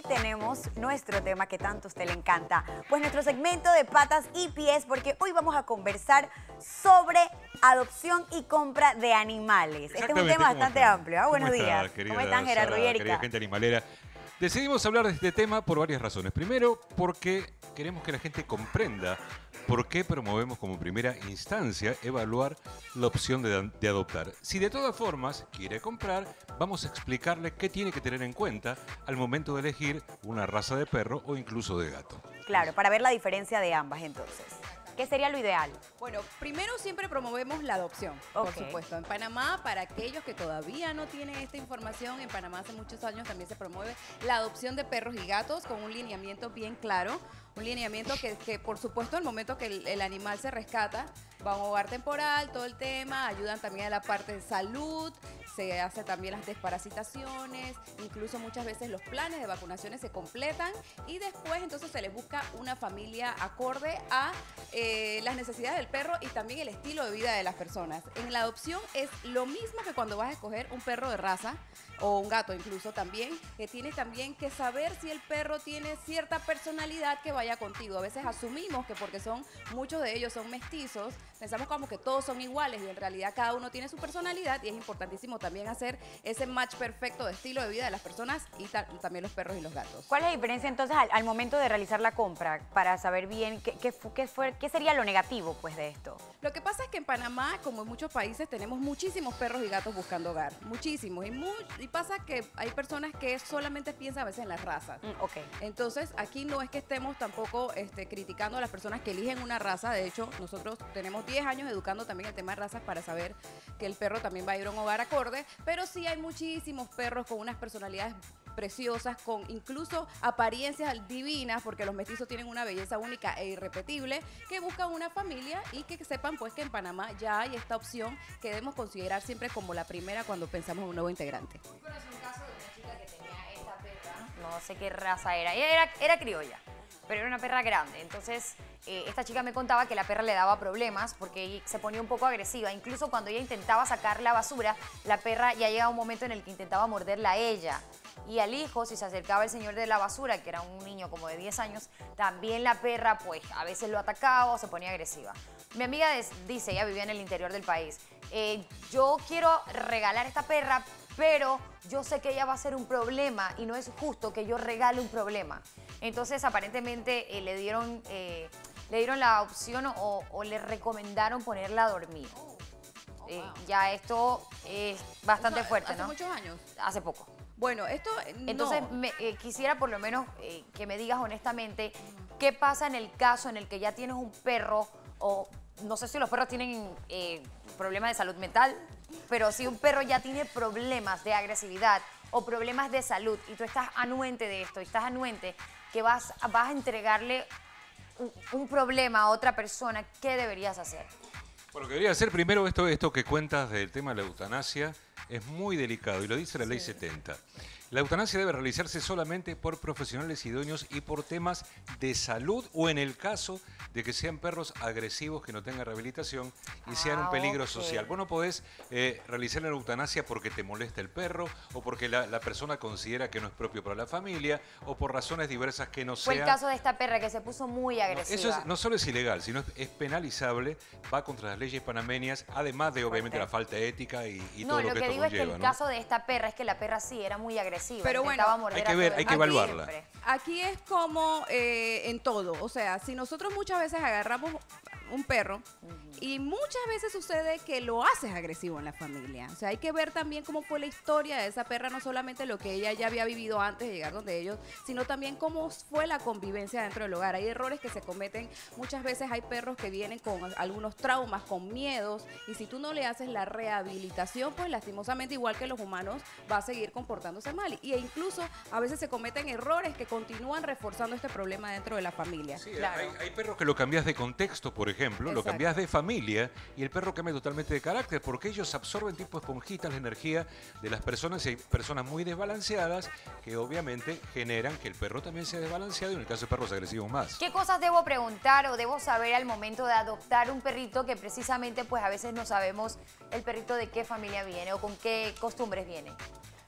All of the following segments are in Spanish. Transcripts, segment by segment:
aquí tenemos nuestro tema que tanto a usted le encanta. Pues nuestro segmento de patas y pies, porque hoy vamos a conversar sobre adopción y compra de animales. Este es un tema bastante amplio. ¿ah? Buenos días. ¿Cómo están, Gerardo y Erika? gente animalera. Decidimos hablar de este tema por varias razones. Primero, porque queremos que la gente comprenda por qué promovemos como primera instancia evaluar la opción de, adoptar. Si de todas formas quiere comprar, vamos a explicarle qué tiene que tener en cuenta al momento de elegir una raza de perro o incluso de gato. Claro, para ver la diferencia de ambas entonces. ¿Qué sería lo ideal? Bueno, primero siempre promovemos la adopción, por supuesto. En Panamá, para aquellos que todavía no tienen esta información, en Panamá hace muchos años también se promueve la adopción de perros y gatos con un lineamiento bien claro. Un lineamiento que, por supuesto, el momento que el, animal se rescata, va a un hogar temporal, todo el tema, ayudan también a la parte de salud, se hace también las desparasitaciones, incluso muchas veces los planes de vacunaciones se completan y después entonces se les busca una familia acorde a eh, las necesidades del perro y también el estilo de vida de las personas. En la adopción es lo mismo que cuando vas a escoger un perro de raza o un gato incluso también, que tienes también que saber si el perro tiene cierta personalidad que vaya contigo. A veces asumimos que porque son muchos de ellos son mestizos, pensamos como que todos son iguales y en realidad cada uno tiene su personalidad y es importantísimo también hacer ese match perfecto de estilo de vida de las personas y también los perros y los gatos. ¿Cuál es la diferencia entonces al, momento de realizar la compra para saber bien qué, qué, fue, qué sería lo negativo pues de esto? Lo que pasa es que en Panamá, como en muchos países, tenemos muchísimos perros y gatos buscando hogar, muchísimos y, muy, pasa que hay personas que solamente piensan a veces en las razas. Mm, ok. Entonces, aquí no es que estemos tampoco este, criticando a las personas que eligen una raza. De hecho, nosotros tenemos 10 años educando también el tema de razas para saber que el perro también va a ir a un hogar acorde. Pero sí hay muchísimos perros con unas personalidades preciosas, con incluso apariencias divinas, porque los mestizos tienen una belleza única e irrepetible, que buscan una familia y que sepan pues que en Panamá ya hay esta opción que debemos considerar siempre como la primera cuando pensamos en un nuevo integrante. No sé qué raza era. era, era criolla pero era una perra grande. Entonces, eh, esta chica me contaba que la perra le daba problemas porque se ponía un poco agresiva. Incluso cuando ella intentaba sacar la basura, la perra ya llegaba un momento en el que intentaba morderla a ella. Y al hijo, si se acercaba el señor de la basura, que era un niño como de 10 años, también la perra, pues, a veces lo atacaba o se ponía agresiva. Mi amiga dice, ella vivía en el interior del país, eh, yo quiero regalar esta perra, pero yo sé que ella va a ser un problema y no es justo que yo regale un problema. Entonces, aparentemente eh, le, dieron, eh, le dieron la opción o, le recomendaron ponerla a dormir. Oh, eh, ya esto es bastante fuerte, ¿no? ¿Hace muchos años? Hace poco. Bueno, esto Entonces, quisiera por lo menos que me digas honestamente qué pasa en el caso en el que ya tienes un perro o no sé si los perros tienen problemas de salud mental, pero si un perro ya tiene problemas de agresividad o problemas de salud y tú estás anuente de esto y estás anuente que vas, vas a entregarle un, problema a otra persona, ¿qué deberías hacer? Bueno, que debería hacer primero esto, esto que cuentas del tema de la eutanasia es muy delicado y lo dice la ley 70. La eutanasia debe realizarse solamente por profesionales idóneos y por temas de salud o en el caso de que sean perros agresivos que no tengan rehabilitación y sean un ah, peligro social. Vos no podés eh, realizar la eutanasia porque te molesta el perro o porque la, persona considera que no es propio para la familia o por razones diversas que no sean... Fue el caso de esta perra que se puso muy agresiva. eso no solo es ilegal, sino es, penalizable, va contra las leyes panameñas, además de obviamente la falta ética y, todo lo, que, digo es que el caso de esta perra es que la perra sí era muy agresiva pero bueno, hay que ver, hay que evaluarla. Aquí, es como eh, en todo. O sea, si nosotros muchas veces agarramos un perro y muchas veces sucede que lo haces agresivo en la familia. O sea, hay que ver también cómo fue la historia de esa perra, no solamente lo que ella ya había vivido antes de llegar donde ellos, sino también cómo fue la convivencia dentro del hogar. Hay errores que se cometen. Muchas veces hay perros que vienen con algunos traumas, con miedos, y si tú no le haces la rehabilitación, pues lastimosamente, igual que los humanos, va a seguir comportándose mal. Y incluso a veces se cometen errores que continúan reforzando este problema dentro de la familia. Sí, hay, hay perros que lo cambias de contexto, por ejemplo ejemplo, lo cambias de familia y el perro cambia totalmente de carácter porque ellos absorben tipo esponjitas la energía de las personas y hay personas muy desbalanceadas que obviamente generan que el perro también sea desbalanceado y en el caso de perros agresivos más. ¿Qué cosas debo preguntar o debo saber al momento de adoptar un perrito que precisamente pues a veces no sabemos el perrito de qué familia viene o con qué costumbres viene?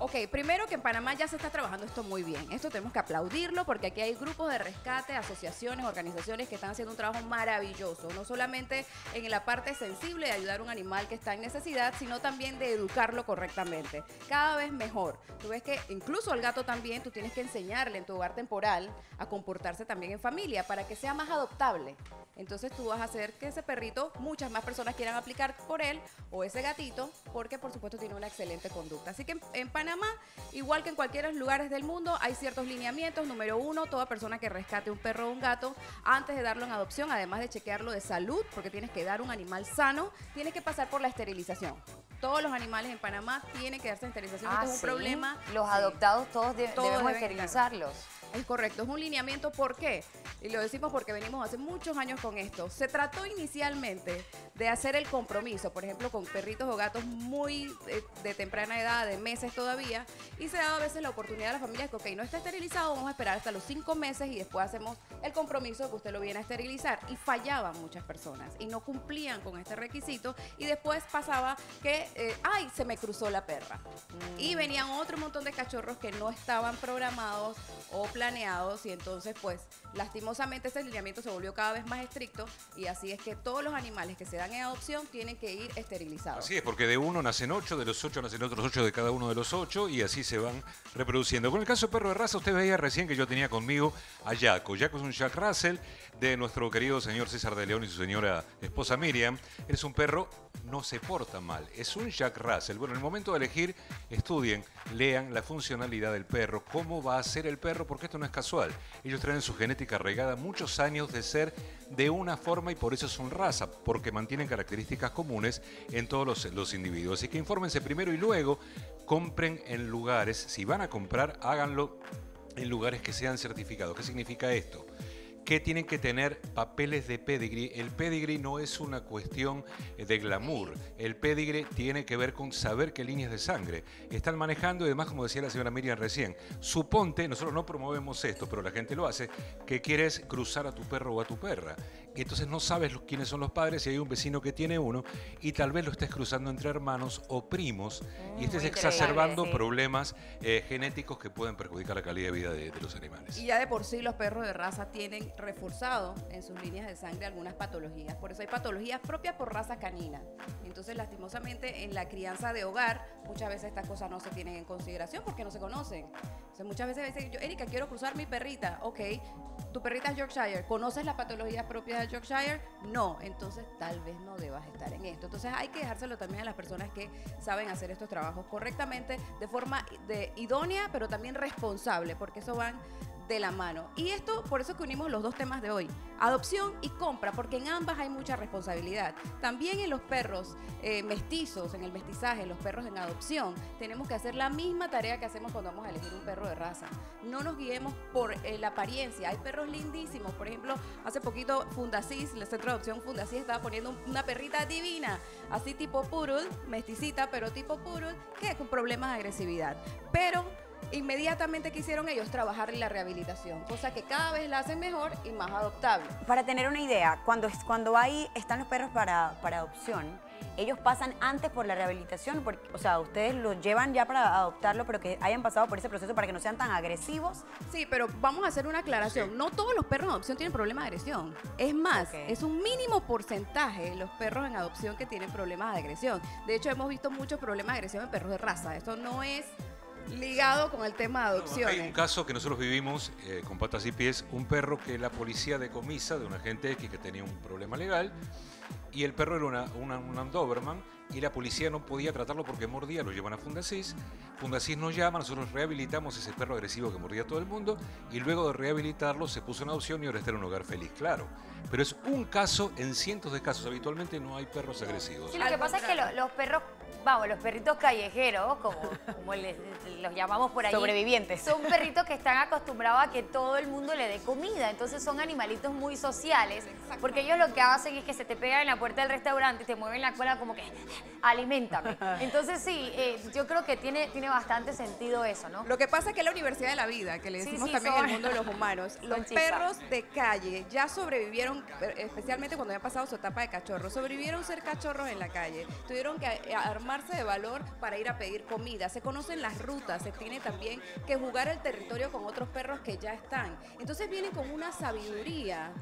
Ok, primero que en Panamá ya se está trabajando esto muy bien. Esto tenemos que aplaudirlo porque aquí hay grupos de rescate, asociaciones, organizaciones que están haciendo un trabajo maravilloso. No solamente en la parte sensible de ayudar a un animal que está en necesidad, sino también de educarlo correctamente. Cada vez mejor. Tú ves que incluso al gato también tú tienes que enseñarle en tu hogar temporal a comportarse también en familia para que sea más adoptable. Entonces tú vas a hacer que ese perrito, muchas más personas quieran aplicar por él o ese gatito, porque por supuesto tiene una excelente conducta. Así que en, en Panamá, igual que en cualquier lugares del mundo, hay ciertos lineamientos. Número uno, toda persona que rescate un perro o un gato, antes de darlo en adopción, además de chequearlo de salud, porque tienes que dar un animal sano, tienes que pasar por la esterilización. Todos los animales en Panamá tienen que darse esterilización. Ah, Esto es un ¿sí? problema. Los Sí. adoptados todos, de- Todos debemos deben esterilizarlos. Es correcto, es un lineamiento. ¿Por qué? Y lo decimos porque venimos hace muchos años con esto. Se trató inicialmente de hacer el compromiso, por ejemplo, con perritos o gatos muy eh, de temprana edad, de meses todavía, y se daba a veces la oportunidad a la familia de que, ok, no está esterilizado, vamos a esperar hasta los cinco meses y después hacemos el compromiso de que usted lo viene a esterilizar. Y fallaban muchas personas y no cumplían con este requisito y después pasaba que, eh, ay, se me cruzó la perra. Y venían otro montón de cachorros que no estaban programados o planeados y entonces pues lastimosamente ese lineamiento se volvió cada vez más estricto y así es que todos los animales que se dan en adopción que ir esterilizados. Así es, porque de uno nacen ocho, de los ocho nacen otros ocho de cada uno de los ocho y así se van reproduciendo. Con el caso de perro de raza, usted veía recién que yo tenía conmigo a Jaco. Jaco es un Jack Russell de nuestro querido señor César de León y su señora esposa Miriam. Es un perro, no se porta mal, es un Jack Russell. Bueno, en el momento de elegir, estudien, lean la funcionalidad del perro, cómo va a ser el perro, porque esto no es casual. Ellos traen su genética regada muchos años de ser de una forma y por eso son raza, porque mantienen características comunes en todos los, los individuos. Así que infórmense primero y luego compren en lugares, si van a comprar, háganlo en lugares que sean certificados. ¿Qué significa esto? que tienen que tener papeles de pedigree. El pedigree no es una cuestión de glamour. El pedigree tiene que ver con saber qué líneas de sangre están manejando y además, como decía la señora Miriam recién, suponte, nosotros no promovemos esto, pero la gente lo hace, que quieres cruzar a tu perro o a tu perra. Y entonces no sabes los- quiénes son los padres y hay un vecino que tiene uno y tal vez lo estés cruzando entre hermanos o primos y estés muy exacerbando sí. problemas eh, genéticos que pueden perjudicar la calidad de vida de, de los animales. Y ya de por sí los perros de raza tienen reforzado en sus líneas de sangre algunas patologías. Por eso hay patologías propias por raza canina. Entonces, lastimosamente, en la crianza de hogar, muchas veces estas cosas no se tienen en consideración porque no se conocen. Entonces, muchas veces dicen, yo, Erika, quiero cruzar mi perrita. Ok, tu perrita es Yorkshire. ¿Conoces las patologías propias de Yorkshire? No. Entonces, tal vez no debas estar en esto. Entonces, hay que dejárselo también a las personas que saben hacer estos trabajos correctamente, de forma de idónea, pero también responsable, porque eso van de la mano. Y esto, por eso que unimos los dos temas de hoy, adopción y compra, porque en ambas hay mucha responsabilidad. También en los perros eh, mestizos, en el mestizaje, los perros en adopción, tenemos que hacer la misma tarea que hacemos cuando vamos a elegir un perro de raza. No nos guiemos por eh, la apariencia. Hay perros lindísimos. Por ejemplo, hace poquito Fundacis, el centro de adopción Fundacis, estaba poniendo un- una perrita divina, así tipo poodle, mesticita, pero tipo poodle, que con problemas de agresividad. Pero inmediatamente quisieron ellos trabajar en la rehabilitación, cosa que cada vez la hacen mejor y más adoptable. Para tener una idea, cuando, es- cuando hay, están los perros para, para adopción, ellos pasan antes por la rehabilitación, porque, o sea, ustedes los llevan ya para adoptarlo, pero que hayan pasado por ese proceso para que no sean tan agresivos. Sí, pero vamos a hacer una aclaración. No todos los perros en adopción tienen problemas de agresión. Es más, es un mínimo porcentaje los perros en adopción que tienen problemas de agresión. De hecho, hemos visto muchos problemas de agresión en perros de raza. Esto no es ligado con el tema de adopción. Hay un caso que nosotros vivimos eh, con patas y pies, un perro que la policía decomisa de un agente X que tenía un problema legal y el perro era una, una- un Doberman y la policía no podía tratarlo porque mordía, lo llevan a Fundacis, Fundacis nos llama, nosotros rehabilitamos ese perro agresivo que mordía a todo el mundo y luego de rehabilitarlo se puso en adopción y ahora está en un hogar feliz, claro. Pero es un caso en cientos de casos, habitualmente no hay perros agresivos. Sí, lo que pasa es que lo- los perros, vamos, los perritos callejeros, como, como les- los llamamos por ahí. Sobrevivientes. Son perritos que están acostumbrados a que todo el mundo le dé comida. Entonces son animalitos muy sociales. Porque ellos lo que hacen es que se te pegan en la puerta del restaurante y te mueven la cola como que alimentame. Entonces sí, eh, yo creo que tiene, tiene bastante sentido eso, ¿no? Lo que pasa es que la Universidad de la Vida, que le decimos sí, también son- el mundo de los humanos, los perros de calle ya sobrevivieron, eh, especialmente cuando habían pasado su etapa de cachorros, sobrevivieron ser cachorros en la calle. Tuvieron que eh, armarse de valor para ir a pedir comida. Se conocen las rutas, se tiene también que jugar el territorio con otros perros que ya están. Entonces vienen con una sabiduría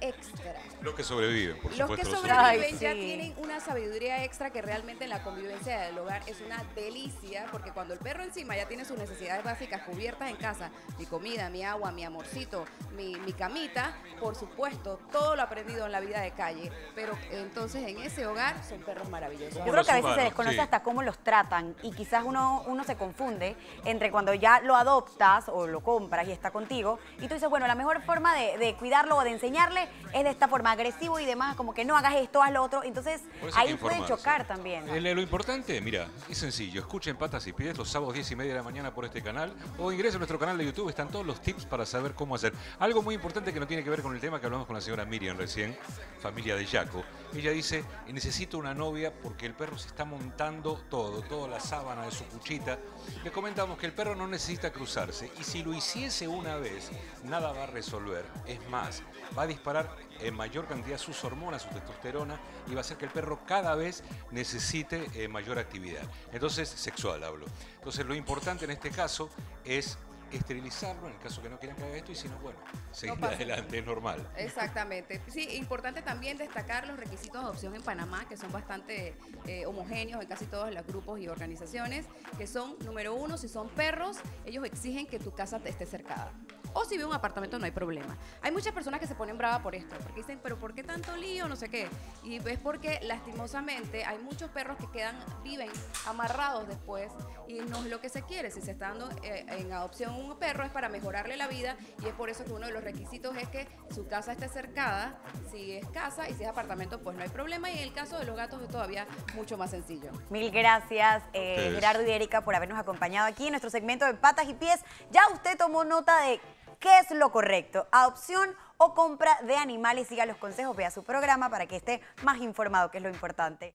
extra. Los que sobreviven, por Los que supuesto. sobreviven Ay, ya sí. tienen una sabiduría extra que realmente en la convivencia del hogar es una delicia, porque cuando el perro encima ya tiene sus necesidades básicas cubiertas en casa, mi comida, mi agua, mi amorcito, mi, mi camita, por supuesto, todo lo aprendido en la vida de calle, pero entonces en ese hogar son perros maravillosos. Yo creo que a veces se desconoce sí. hasta cómo los tratan y quizás uno, uno se confunde entre cuando ya lo adoptas o lo compras y está contigo y tú dices, bueno, la mejor forma de, de cuidarlo o de enseñarle es de esta forma agresivo y demás, como que no hagas esto, haz lo otro. Entonces ahí que puede informarse. chocar también. Eh, Lo importante, mira, es sencillo. Escuchen Patas y Pies los sábados 10 y media de la mañana por este canal o ingresen a nuestro canal de YouTube. Están todos los tips para saber cómo hacer. Algo muy importante que no tiene que ver con el tema que hablamos con la señora Miriam recién, familia de Jaco. Ella dice, necesito una novia porque el perro se está montando todo, toda la sábana de su cuchita. Le comentamos que el perro no necesita cruzarse y si lo hiciese una vez, nada va a resolver. Es más, va a disparar en mayor cantidad sus hormonas, su testosterona, y va a hacer que el perro cada vez necesite eh, mayor actividad. Entonces, sexual hablo. Entonces, lo importante en este caso es esterilizarlo, en el caso que no quieran que haga esto, y si no, bueno, seguir pasa adelante, es normal. Exactamente. Sí, importante también destacar los requisitos de adopción en Panamá, que son bastante eh, homogéneos en casi todos los grupos y organizaciones, que son, número uno, si son perros, ellos exigen que tu casa te esté cercada. O si vive en un apartamento no hay problema. Hay muchas personas que se ponen bravas por esto, porque dicen, pero ¿por qué tanto lío? No sé qué. Y es porque lastimosamente hay muchos perros que quedan, viven amarrados después y no es lo que se quiere. Si se está dando eh, en adopción un perro es para mejorarle la vida y es por eso que uno de los requisitos es que su casa esté cercada. Si es casa y si es apartamento, pues no hay problema. Y en el caso de los gatos es todavía mucho más sencillo. Mil gracias, eh. Gerardo y Erika, por habernos acompañado aquí en nuestro segmento de patas y pies. Ya usted tomó nota de qué es lo correcto, adopción o compra de animales. Siga los consejos, vea su programa para que esté más informado, que es lo importante.